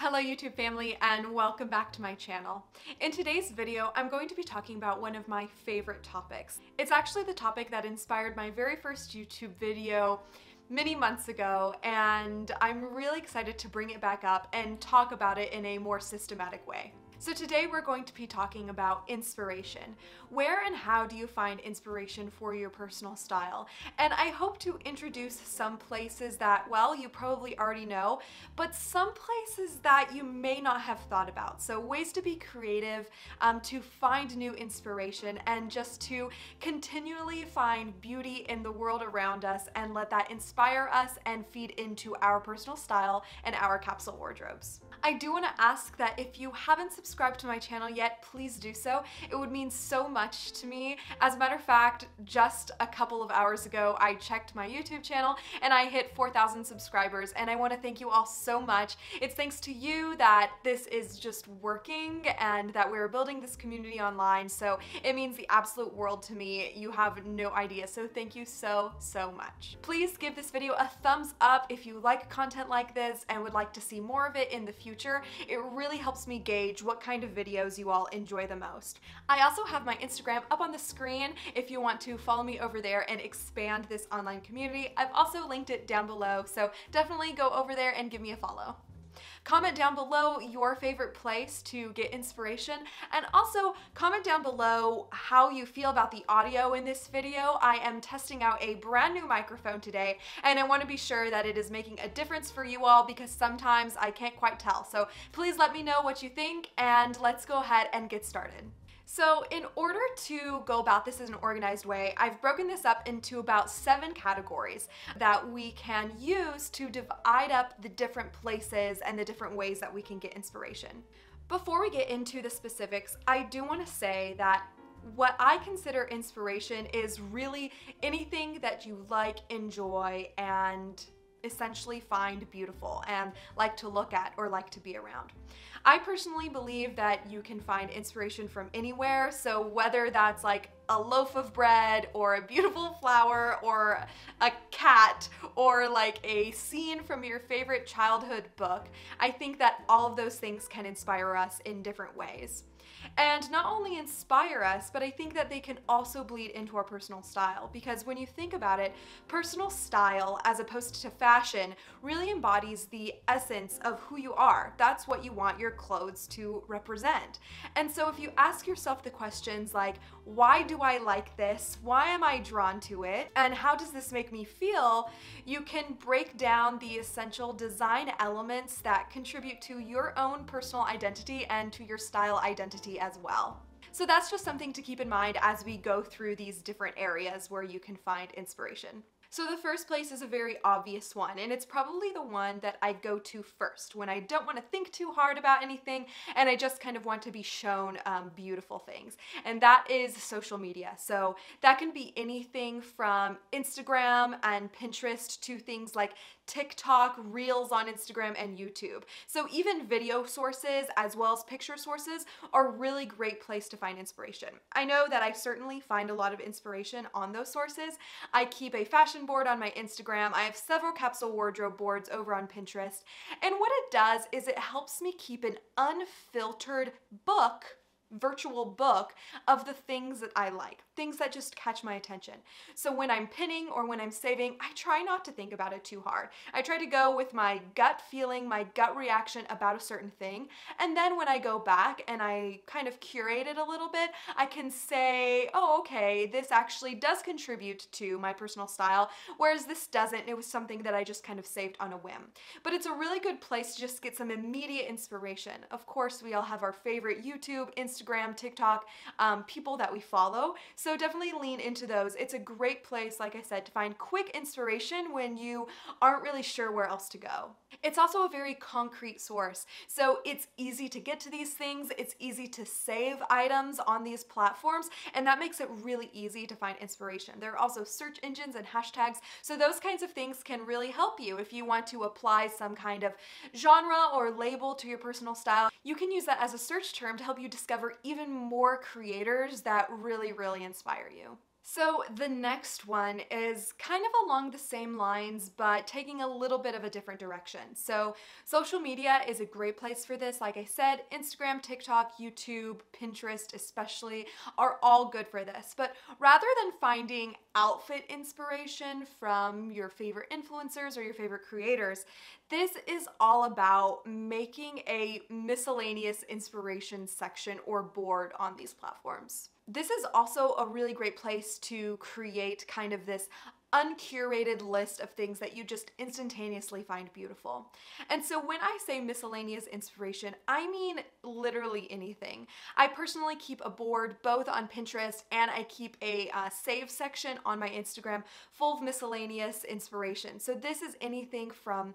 Hello YouTube family and welcome back to my channel. In today's video, I'm going to be talking about one of my favorite topics. It's actually the topic that inspired my very first YouTube video many months ago and I'm really excited to bring it back up and talk about it in a more systematic way. So today we're going to be talking about inspiration. Where and how do you find inspiration for your personal style? And I hope to introduce some places that, well, you probably already know, but some places that you may not have thought about. So ways to be creative, um, to find new inspiration, and just to continually find beauty in the world around us and let that inspire us and feed into our personal style and our capsule wardrobes. I do want to ask that if you haven't subscribed to my channel yet, please do so. It would mean so much to me. As a matter of fact, just a couple of hours ago, I checked my YouTube channel and I hit 4,000 subscribers and I want to thank you all so much. It's thanks to you that this is just working and that we're building this community online, so it means the absolute world to me. You have no idea, so thank you so, so much. Please give this video a thumbs up if you like content like this and would like to see more of it in the future. It really helps me gauge what kind of videos you all enjoy the most. I also have my Instagram up on the screen if you want to follow me over there and expand this online community. I've also linked it down below, so definitely go over there and give me a follow. Comment down below your favorite place to get inspiration and also comment down below how you feel about the audio in this video. I am testing out a brand new microphone today and I want to be sure that it is making a difference for you all because sometimes I can't quite tell. So please let me know what you think and let's go ahead and get started. So in order to go about this in an organized way, I've broken this up into about seven categories that we can use to divide up the different places and the different ways that we can get inspiration. Before we get into the specifics, I do want to say that what I consider inspiration is really anything that you like, enjoy, and essentially find beautiful and like to look at or like to be around. I personally believe that you can find inspiration from anywhere, so whether that's like a loaf of bread or a beautiful flower or a cat or like a scene from your favorite childhood book, I think that all of those things can inspire us in different ways and not only inspire us, but I think that they can also bleed into our personal style because when you think about it, personal style as opposed to fashion really embodies the essence of who you are. That's what you want your clothes to represent. And so if you ask yourself the questions like, why do I like this? Why am I drawn to it? And how does this make me feel? You can break down the essential design elements that contribute to your own personal identity and to your style identity as well. So that's just something to keep in mind as we go through these different areas where you can find inspiration. So the first place is a very obvious one, and it's probably the one that I go to first when I don't want to think too hard about anything and I just kind of want to be shown um, beautiful things. And that is social media. So that can be anything from Instagram and Pinterest to things like TikTok, Reels on Instagram, and YouTube. So even video sources as well as picture sources are really great place to find inspiration. I know that I certainly find a lot of inspiration on those sources. I keep a fashion board on my Instagram. I have several capsule wardrobe boards over on Pinterest. And what it does is it helps me keep an unfiltered book virtual book of the things that I like, things that just catch my attention. So when I'm pinning or when I'm saving, I try not to think about it too hard. I try to go with my gut feeling, my gut reaction about a certain thing. And then when I go back and I kind of curate it a little bit, I can say, oh, okay, this actually does contribute to my personal style, whereas this doesn't. It was something that I just kind of saved on a whim. But it's a really good place to just get some immediate inspiration. Of course, we all have our favorite YouTube, Instagram, TikTok, um, people that we follow. So definitely lean into those. It's a great place, like I said, to find quick inspiration when you aren't really sure where else to go. It's also a very concrete source. So it's easy to get to these things. It's easy to save items on these platforms, and that makes it really easy to find inspiration. There are also search engines and hashtags. So those kinds of things can really help you if you want to apply some kind of genre or label to your personal style. You can use that as a search term to help you discover even more creators that really, really inspire you. So the next one is kind of along the same lines, but taking a little bit of a different direction. So social media is a great place for this. Like I said, Instagram, TikTok, YouTube, Pinterest especially are all good for this. But rather than finding outfit inspiration from your favorite influencers or your favorite creators, this is all about making a miscellaneous inspiration section or board on these platforms. This is also a really great place to create kind of this uncurated list of things that you just instantaneously find beautiful. And so when I say miscellaneous inspiration, I mean literally anything. I personally keep a board both on Pinterest and I keep a uh, save section on my Instagram full of miscellaneous inspiration. So this is anything from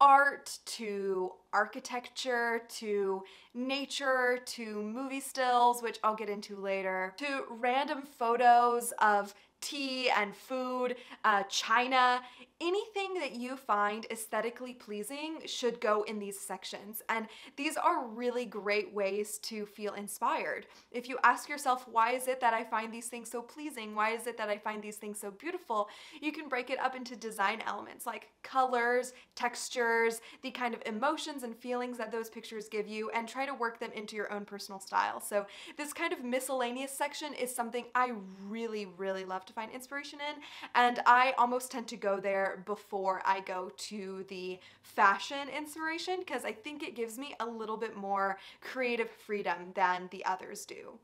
art to architecture to nature to movie stills, which I'll get into later, to random photos of tea and food, uh, china, anything that you find aesthetically pleasing should go in these sections. And these are really great ways to feel inspired. If you ask yourself, why is it that I find these things so pleasing? Why is it that I find these things so beautiful? You can break it up into design elements like colors, textures, the kind of emotions and feelings that those pictures give you, and try to work them into your own personal style. So this kind of miscellaneous section is something I really, really love to find inspiration in, and I almost tend to go there before I go to the fashion inspiration because I think it gives me a little bit more creative freedom than the others do.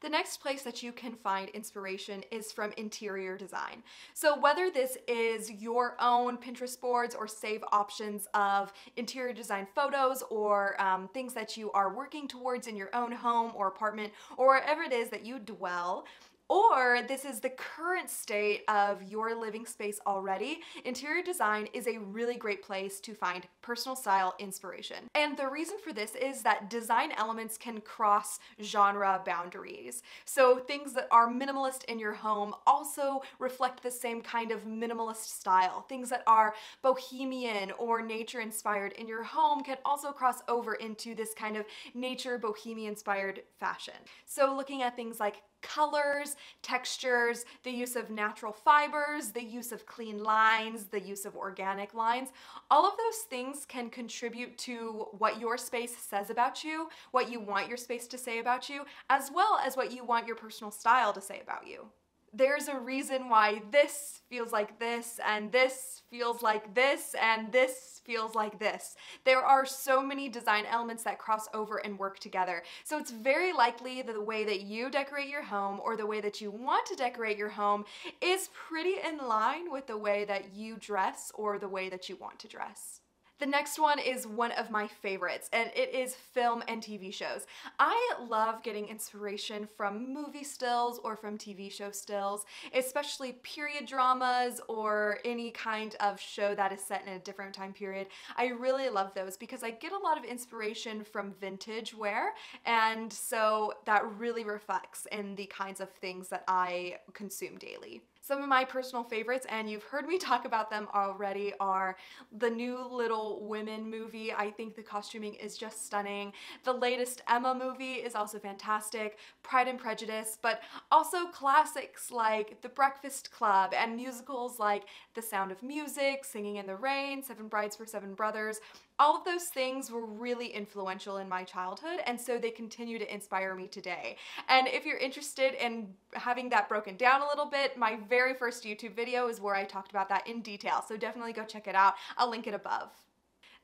The next place that you can find inspiration is from interior design. So whether this is your own Pinterest boards or save options of interior design photos or um, things that you are working towards in your own home or apartment or wherever it is that you dwell, or this is the current state of your living space already, interior design is a really great place to find personal style inspiration. And the reason for this is that design elements can cross genre boundaries. So things that are minimalist in your home also reflect the same kind of minimalist style. Things that are bohemian or nature inspired in your home can also cross over into this kind of nature bohemian inspired fashion. So looking at things like colors, textures, the use of natural fibers, the use of clean lines, the use of organic lines. All of those things can contribute to what your space says about you, what you want your space to say about you, as well as what you want your personal style to say about you there's a reason why this feels like this and this feels like this and this feels like this. There are so many design elements that cross over and work together. So it's very likely that the way that you decorate your home or the way that you want to decorate your home is pretty in line with the way that you dress or the way that you want to dress. The next one is one of my favorites, and it is film and TV shows. I love getting inspiration from movie stills or from TV show stills, especially period dramas or any kind of show that is set in a different time period. I really love those because I get a lot of inspiration from vintage wear, and so that really reflects in the kinds of things that I consume daily. Some of my personal favorites, and you've heard me talk about them already, are the new Little Women movie. I think the costuming is just stunning. The latest Emma movie is also fantastic. Pride and Prejudice, but also classics like The Breakfast Club and musicals like The Sound of Music, Singing in the Rain, Seven Brides for Seven Brothers all of those things were really influential in my childhood and so they continue to inspire me today. And if you're interested in having that broken down a little bit, my very first YouTube video is where I talked about that in detail, so definitely go check it out. I'll link it above.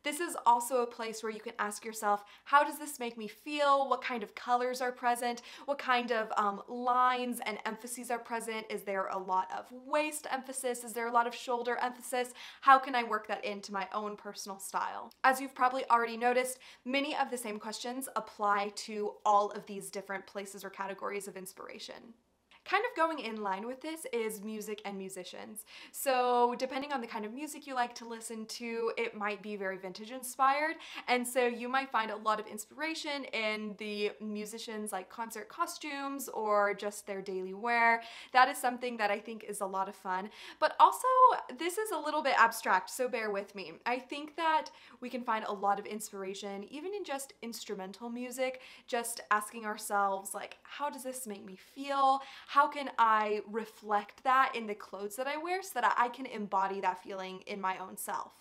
This is also a place where you can ask yourself, how does this make me feel? What kind of colors are present? What kind of um, lines and emphases are present? Is there a lot of waist emphasis? Is there a lot of shoulder emphasis? How can I work that into my own personal style? As you've probably already noticed, many of the same questions apply to all of these different places or categories of inspiration. Kind of going in line with this is music and musicians. So depending on the kind of music you like to listen to, it might be very vintage inspired. And so you might find a lot of inspiration in the musicians like concert costumes or just their daily wear. That is something that I think is a lot of fun. But also this is a little bit abstract, so bear with me. I think that we can find a lot of inspiration even in just instrumental music, just asking ourselves like, how does this make me feel? How can I reflect that in the clothes that I wear so that I can embody that feeling in my own self?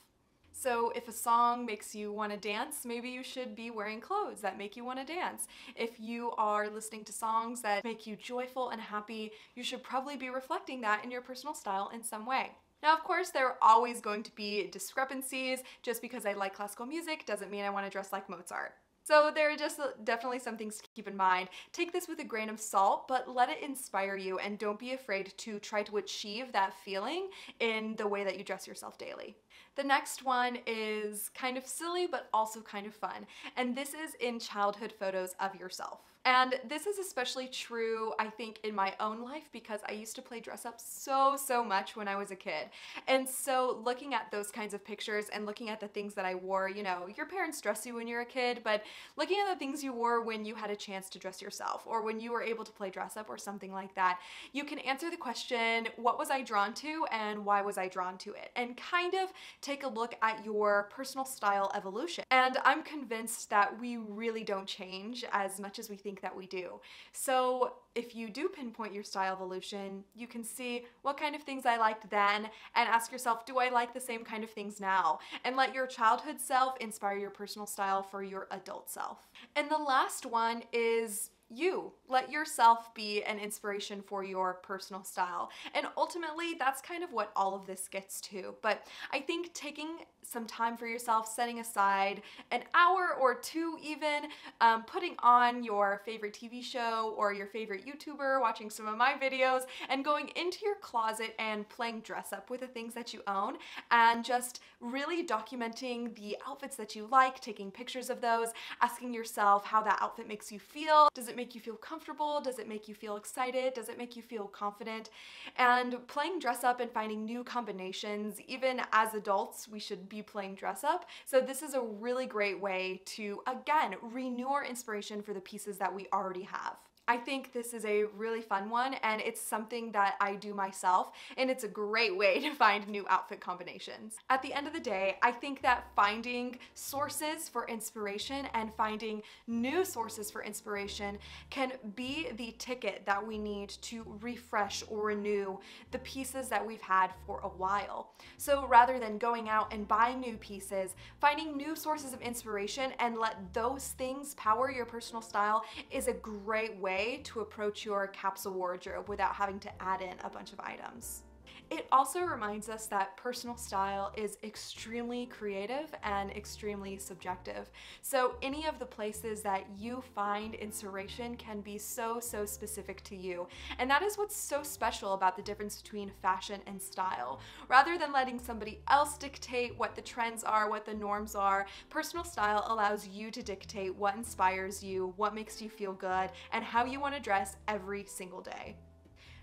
So if a song makes you want to dance, maybe you should be wearing clothes that make you want to dance. If you are listening to songs that make you joyful and happy, you should probably be reflecting that in your personal style in some way. Now, of course, there are always going to be discrepancies. Just because I like classical music doesn't mean I want to dress like Mozart. So there are just uh, definitely some things to keep in mind. Take this with a grain of salt, but let it inspire you and don't be afraid to try to achieve that feeling in the way that you dress yourself daily. The next one is kind of silly, but also kind of fun. And this is in childhood photos of yourself. And this is especially true, I think, in my own life because I used to play dress up so, so much when I was a kid. And so looking at those kinds of pictures and looking at the things that I wore, you know, your parents dress you when you're a kid, but looking at the things you wore when you had a chance to dress yourself or when you were able to play dress up or something like that, you can answer the question, what was I drawn to and why was I drawn to it? And kind of take a look at your personal style evolution. And I'm convinced that we really don't change as much as we think think that we do. So if you do pinpoint your style evolution, you can see what kind of things I liked then and ask yourself, do I like the same kind of things now? And let your childhood self inspire your personal style for your adult self. And the last one is you. Let yourself be an inspiration for your personal style. And ultimately, that's kind of what all of this gets to. But I think taking some time for yourself, setting aside an hour or two even, um, putting on your favorite TV show or your favorite YouTuber, watching some of my videos, and going into your closet and playing dress up with the things that you own, and just really documenting the outfits that you like, taking pictures of those, asking yourself how that outfit makes you feel. Does it make you feel comfortable? Does it make you feel excited? Does it make you feel confident? And playing dress up and finding new combinations, even as adults, we should be be playing dress up. So this is a really great way to, again, renew our inspiration for the pieces that we already have. I think this is a really fun one and it's something that I do myself and it's a great way to find new outfit combinations. At the end of the day, I think that finding sources for inspiration and finding new sources for inspiration can be the ticket that we need to refresh or renew the pieces that we've had for a while. So rather than going out and buying new pieces, finding new sources of inspiration and let those things power your personal style is a great way way to approach your capsule wardrobe without having to add in a bunch of items. It also reminds us that personal style is extremely creative and extremely subjective. So any of the places that you find inspiration can be so, so specific to you. And that is what's so special about the difference between fashion and style. Rather than letting somebody else dictate what the trends are, what the norms are, personal style allows you to dictate what inspires you, what makes you feel good, and how you want to dress every single day.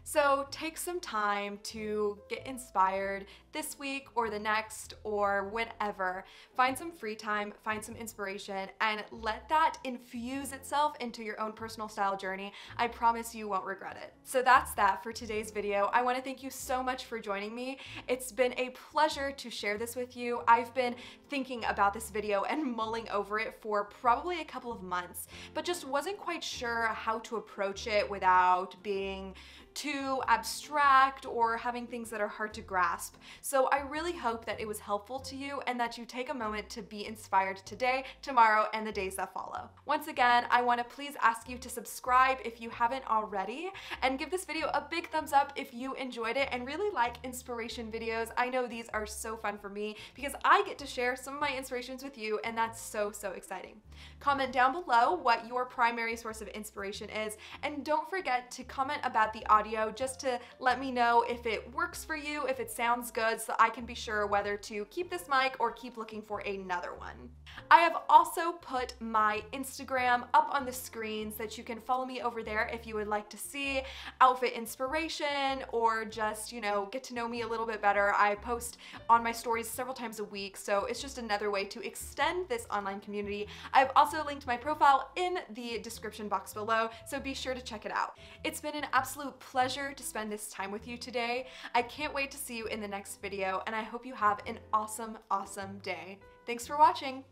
So take some time to get inspired this week or the next or whenever. Find some free time, find some inspiration, and let that infuse itself into your own personal style journey. I promise you won't regret it. So that's that for today's video. I want to thank you so much for joining me. It's been a pleasure to share this with you. I've been thinking about this video and mulling over it for probably a couple of months, but just wasn't quite sure how to approach it without being too abstract or having things that are hard to grasp. So I really hope that it was helpful to you and that you take a moment to be inspired today, tomorrow, and the days that follow. Once again, I want to please ask you to subscribe if you haven't already and give this video a big thumbs up if you enjoyed it and really like inspiration videos. I know these are so fun for me because I get to share some of my inspirations with you and that's so, so exciting. Comment down below what your primary source of inspiration is and don't forget to comment about the audio audio just to let me know if it works for you, if it sounds good, so I can be sure whether to keep this mic or keep looking for another one. I have also put my Instagram up on the screen so that you can follow me over there if you would like to see outfit inspiration or just, you know, get to know me a little bit better. I post on my stories several times a week, so it's just another way to extend this online community. I've also linked my profile in the description box below, so be sure to check it out. It's been an absolute pleasure to spend this time with you today. I can't wait to see you in the next video, and I hope you have an awesome, awesome day. Thanks for watching.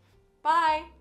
Bye!